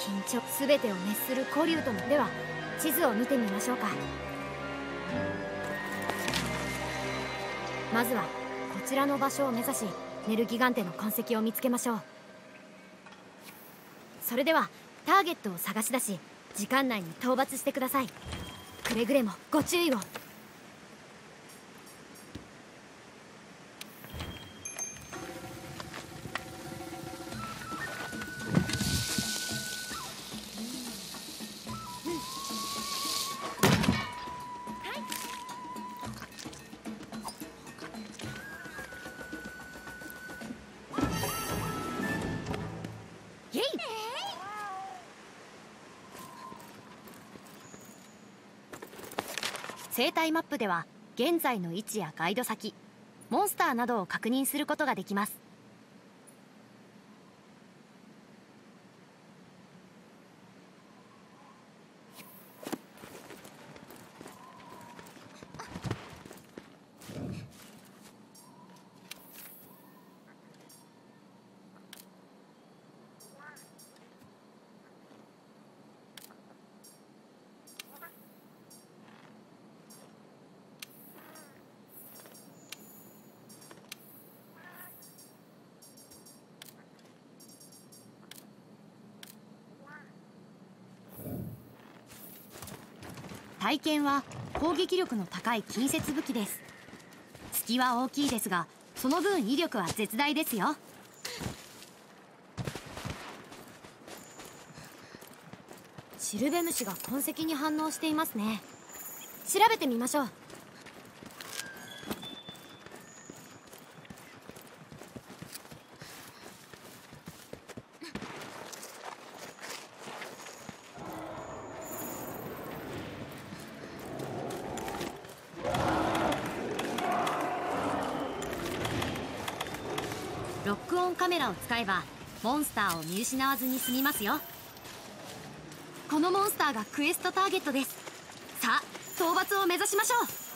緊張全てを熱する古竜とのでは地図を見てみましょうか。まずはこちらの場所を目指しネルギガンテの痕跡を見つけましょう。それではターゲットを探し出し時間内に討伐してください。くれぐれもご注意を。イマップでは現在の位置やガイド先モンスターなどを確認することができます。体験は攻撃力の高い近接武器です。隙は大きいですがその分威力は絶大ですよ。シルベムシが痕跡に反応していますね。調べてみましょう。オンカメラを使えばモンスターを見失わずに済みますよ。このモンスターがクエストターゲットです。さあ討伐を目指しましょう。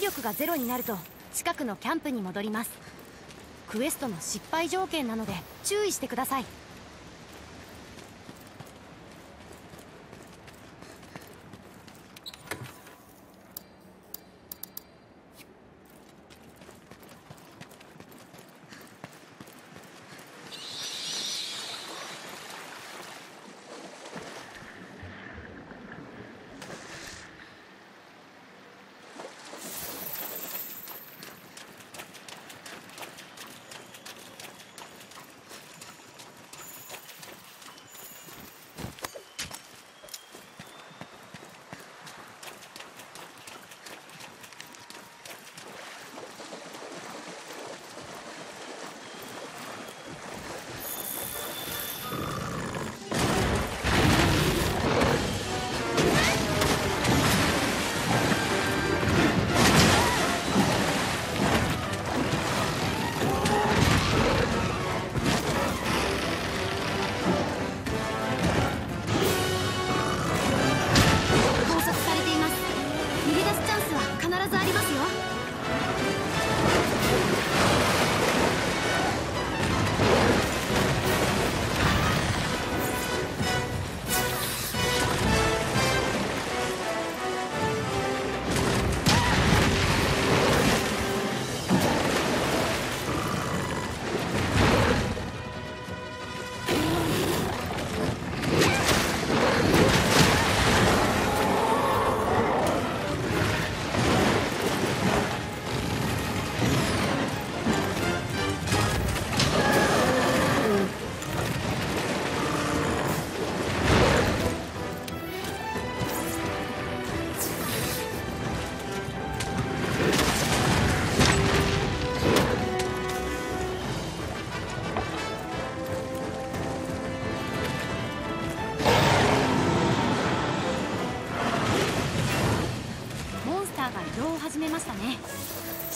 体力がゼロになると近くのキャンプに戻ります。クエストの失敗条件なので注意してください。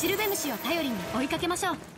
シルベム虫を頼りに追いかけましょう。